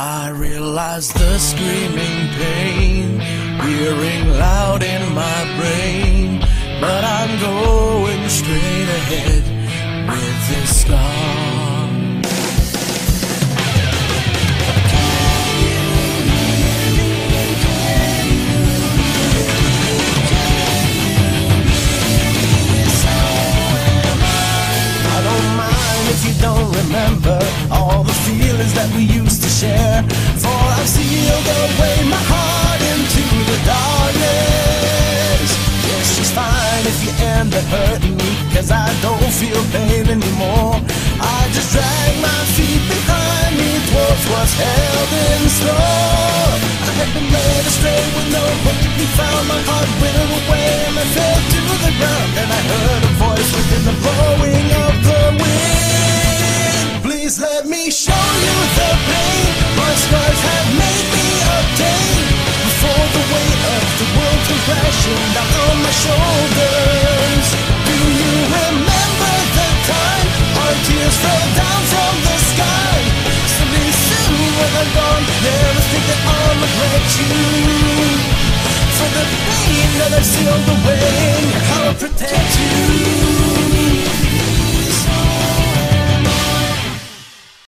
I realize the screaming pain, hearing loud in my brain, but I'm going straight ahead with this scar. I don't mind if you don't remember hurting me, cause I don't feel pain anymore. I just drag my feet behind me towards what's held in store. I had been led astray with no hope be found. My heart withered away and I fell to the ground. And I heard a voice within the blowing of the wind. Please let me show you the pain my scars have made on my shoulders. Do you remember the time our tears fell down from the sky? Soon when I'm gone, never think that I'll regret you. For the pain that away, I'll protect you.